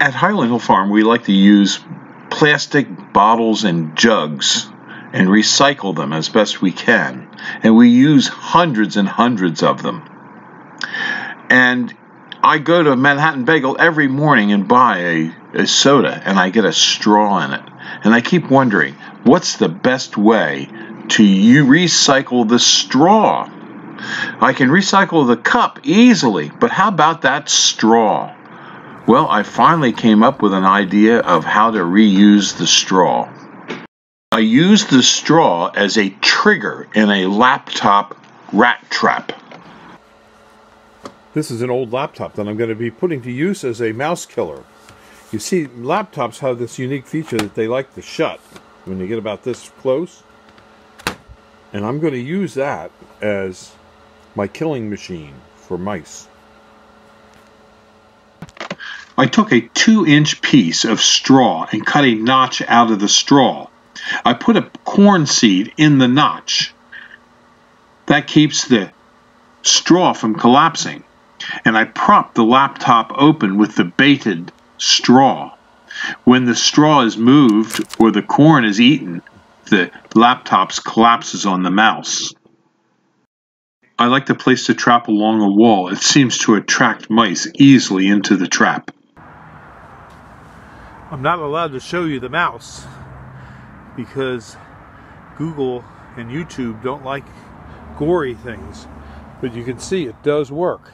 At Highland Hill Farm, we like to use plastic bottles and jugs and recycle them as best we can. And we use hundreds and hundreds of them. And I go to Manhattan Bagel every morning and buy a, a soda and I get a straw in it. And I keep wondering, what's the best way to you recycle the straw? I can recycle the cup easily, but how about that straw? Well, I finally came up with an idea of how to reuse the straw. I used the straw as a trigger in a laptop rat trap. This is an old laptop that I'm going to be putting to use as a mouse killer. You see, laptops have this unique feature that they like to shut when you get about this close. And I'm going to use that as my killing machine for mice. I took a two inch piece of straw and cut a notch out of the straw. I put a corn seed in the notch. That keeps the straw from collapsing. And I propped the laptop open with the baited straw. When the straw is moved or the corn is eaten, the laptop collapses on the mouse. I like to place the trap along a wall. It seems to attract mice easily into the trap. I'm not allowed to show you the mouse because Google and YouTube don't like gory things. But you can see it does work.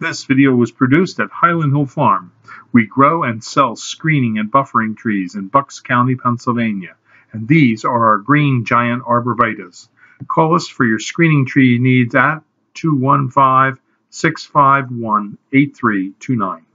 This video was produced at Highland Hill Farm. We grow and sell screening and buffering trees in Bucks County, Pennsylvania and these are our green giant arborvitaes. Call us for your screening tree needs at 215 651 8329.